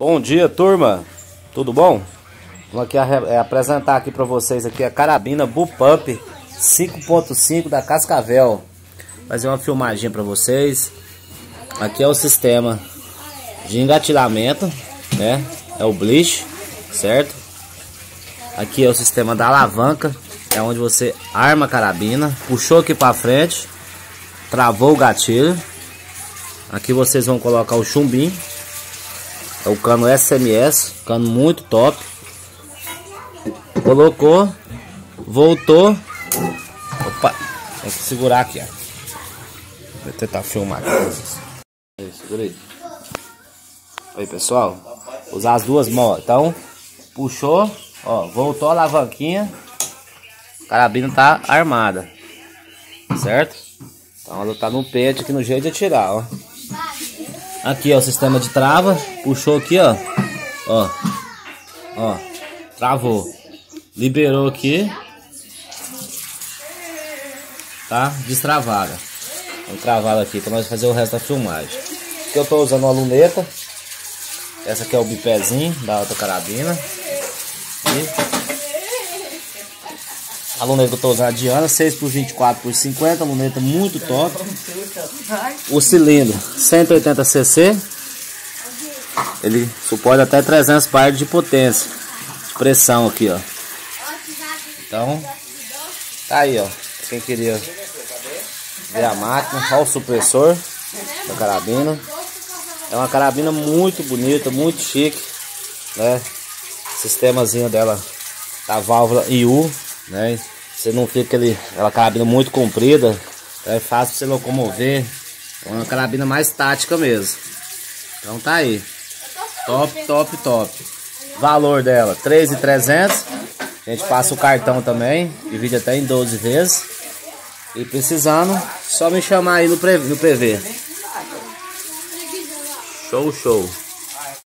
Bom dia, turma. Tudo bom? Vamos aqui é, apresentar aqui para vocês aqui a carabina Bullpup 5.5 da Cascavel. Fazer uma filmagem para vocês. Aqui é o sistema de engatilhamento, né? É o bleach, certo? Aqui é o sistema da alavanca, é onde você arma a carabina, puxou aqui para frente, travou o gatilho. Aqui vocês vão colocar o chumbinho é o cano SMS, cano muito top. Colocou, voltou. Opa, tem que segurar aqui, ó. Vou tentar filmar aqui. Aí, segura aí. Aí, pessoal. Usar as duas mãos. Então, puxou, ó, voltou a alavanquinha. A carabina tá armada. Certo? Então ela tá no pente aqui no jeito de atirar, ó. Aqui, ó, o sistema de trava. Puxou aqui, ó. Ó. Ó. Travou. Liberou aqui. Tá? Destravada. Vamos travada aqui para nós fazer o resto da filmagem. Aqui eu tô usando uma luneta. Essa aqui é o bipézinho da outra carabina. E a luneta que eu tô usando a Diana, 6 por 24 por 50, luneta muito top. O cilindro, 180 cc. Ele suporta até 300 par de potência, pressão aqui, ó. Então, tá aí, ó. Quem queria ver a máquina, olha o supressor da carabina. É uma carabina muito bonita, muito chique, né? Sistemazinho dela da válvula IU né? Você não fica aquele, aquela carabina muito comprida, é fácil você locomover. É uma carabina mais tática mesmo. Então tá aí. Top, top, top. Valor dela, 3,300. A gente passa o cartão também, divide até em 12 vezes. E precisando, só me chamar aí no, no PV. Show, show.